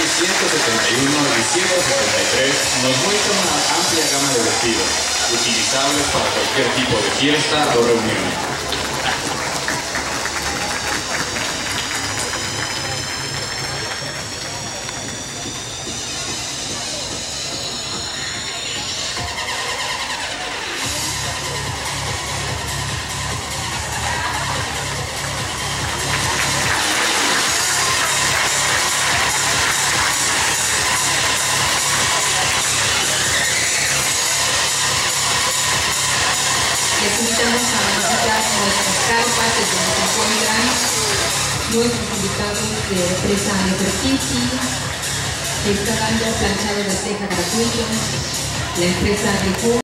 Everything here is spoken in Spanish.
171 y 173 nos muestran una amplia gama de vestidos, utilizables para cualquier tipo de fiesta o reunión. Les invitamos a visitar nuestras carpas que se encuentran nuestros invitados de empresa Nefertiti, está dando planchado de ceja gratuito, la empresa de